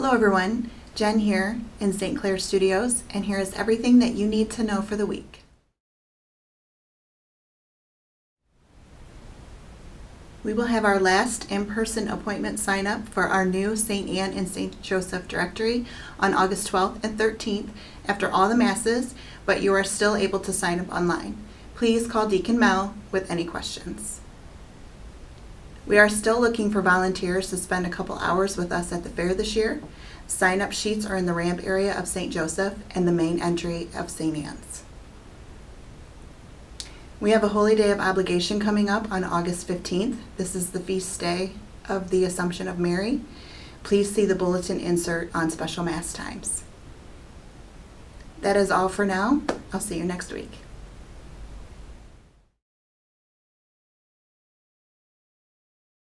Hello everyone, Jen here in St. Clair Studios, and here is everything that you need to know for the week. We will have our last in-person appointment sign up for our new St. Ann and St. Joseph directory on August 12th and 13th after all the masses, but you are still able to sign up online. Please call Deacon Mel with any questions. We are still looking for volunteers to spend a couple hours with us at the fair this year. Sign up sheets are in the ramp area of St. Joseph and the main entry of St. Ann's. We have a Holy Day of Obligation coming up on August 15th. This is the feast day of the Assumption of Mary. Please see the bulletin insert on special Mass times. That is all for now. I'll see you next week.